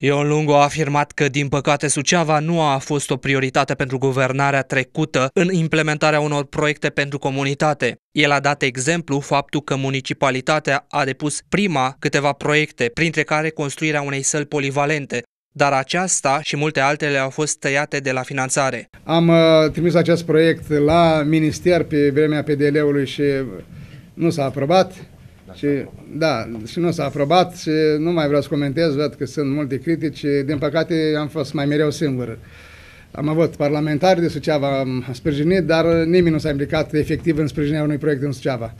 Ion Lungu a afirmat că, din păcate, Suceava nu a fost o prioritate pentru guvernarea trecută în implementarea unor proiecte pentru comunitate. El a dat exemplu faptul că municipalitatea a depus prima câteva proiecte, printre care construirea unei săli polivalente, dar aceasta și multe altele au fost tăiate de la finanțare. Am uh, trimis acest proiect la minister pe vremea PDL-ului și nu s-a aprobat. Și, da, și nu s-a aprobat și nu mai vreau să comentez, văd că sunt multe critici. Din păcate am fost mai mereu singur. Am avut parlamentari de Suceava, am sprijinit, dar nimeni nu s-a implicat efectiv în sprijinirea unui proiect în Suceava.